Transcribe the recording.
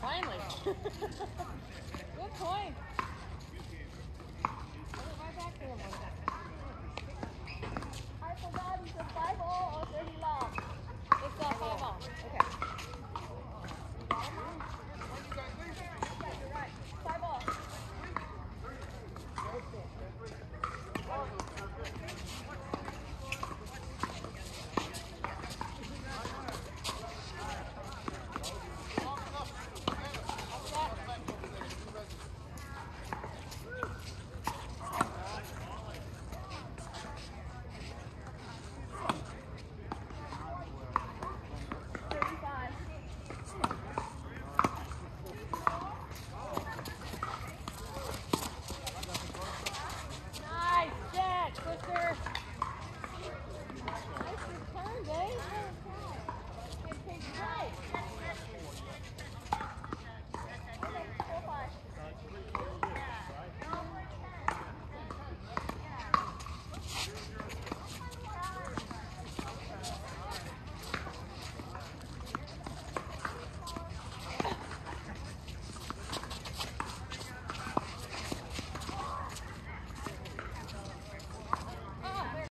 Finally. Good point.